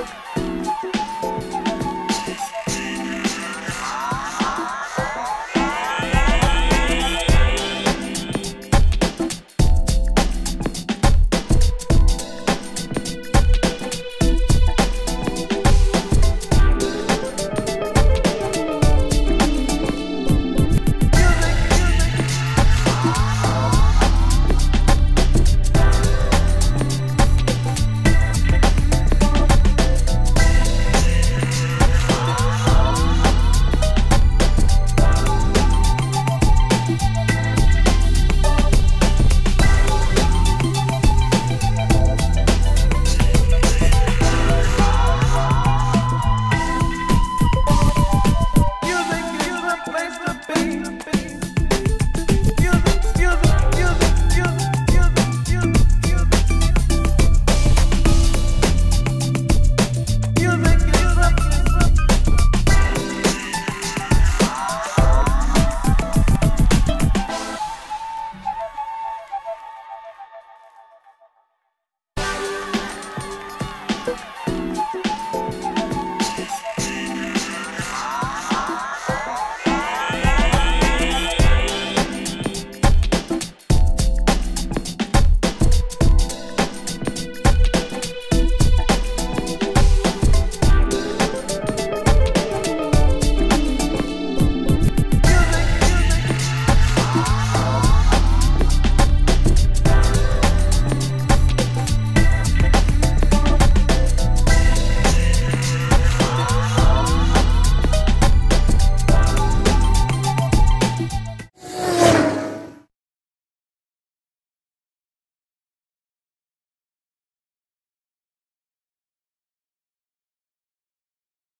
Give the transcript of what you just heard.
you.